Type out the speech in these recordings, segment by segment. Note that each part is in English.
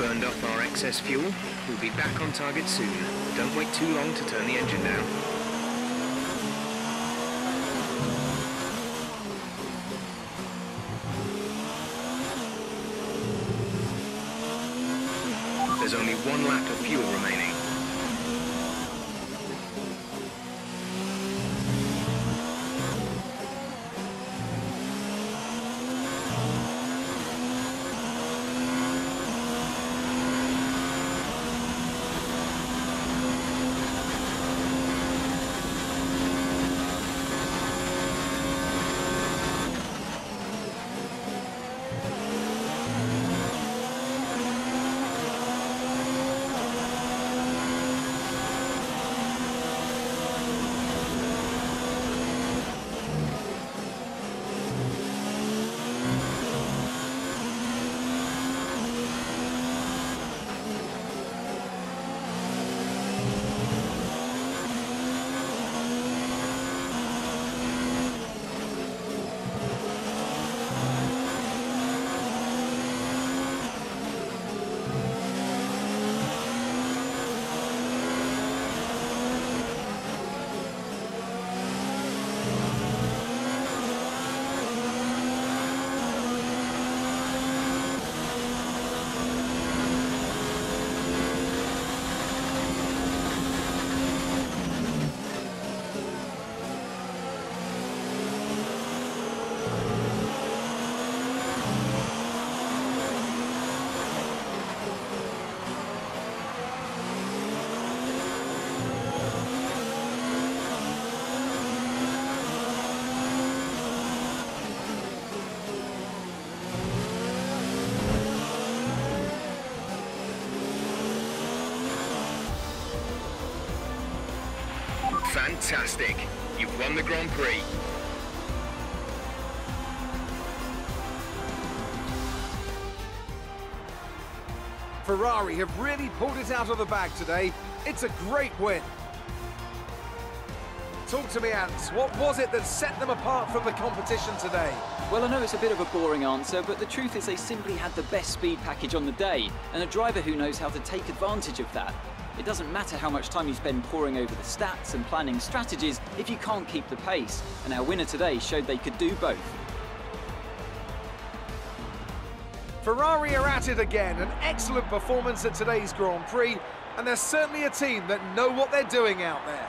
burned off our excess fuel. We'll be back on target soon. Don't wait too long to turn the engine down. There's only one lap of fuel remaining. Fantastic. You've won the Grand Prix. Ferrari have really pulled it out of the bag today. It's a great win. Talk to me, Ants. What was it that set them apart from the competition today? Well, I know it's a bit of a boring answer, but the truth is they simply had the best speed package on the day, and a driver who knows how to take advantage of that. It doesn't matter how much time you spend poring over the stats and planning strategies if you can't keep the pace, and our winner today showed they could do both. Ferrari are at it again. An excellent performance at today's Grand Prix, and they're certainly a team that know what they're doing out there.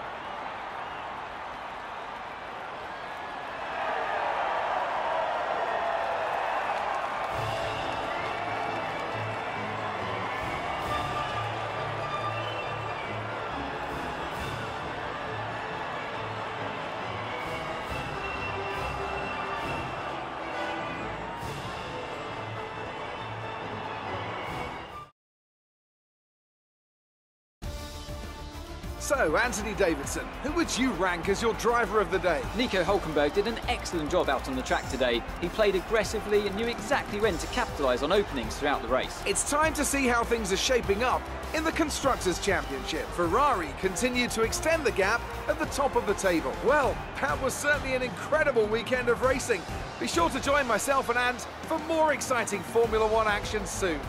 So, Anthony Davidson, who would you rank as your driver of the day? Nico Hulkenberg did an excellent job out on the track today. He played aggressively and knew exactly when to capitalise on openings throughout the race. It's time to see how things are shaping up in the Constructors' Championship. Ferrari continued to extend the gap at the top of the table. Well, that was certainly an incredible weekend of racing. Be sure to join myself and Ant for more exciting Formula One action soon.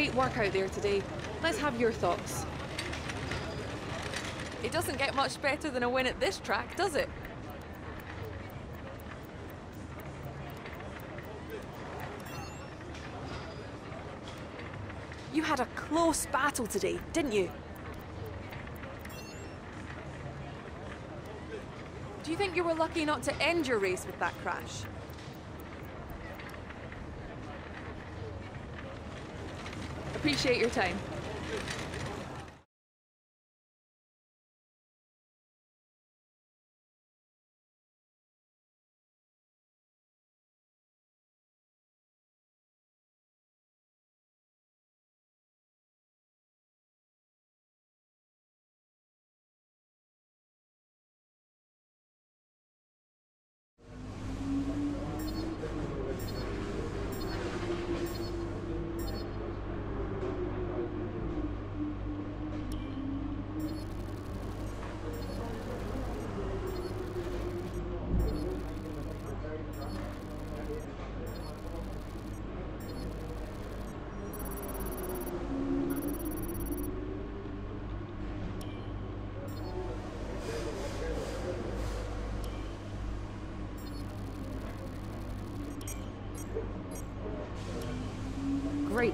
Great work out there today. Let's have your thoughts. It doesn't get much better than a win at this track, does it? You had a close battle today, didn't you? Do you think you were lucky not to end your race with that crash? Appreciate your time.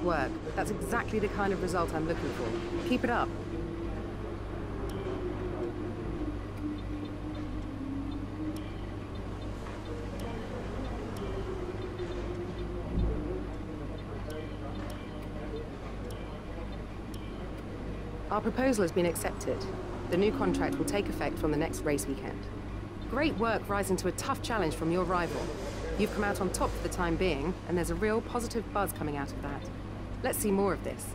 Work. That's exactly the kind of result I'm looking for. Keep it up. Our proposal has been accepted. The new contract will take effect from the next race weekend. Great work rising to a tough challenge from your rival. You've come out on top for the time being, and there's a real positive buzz coming out of that. Let's see more of this.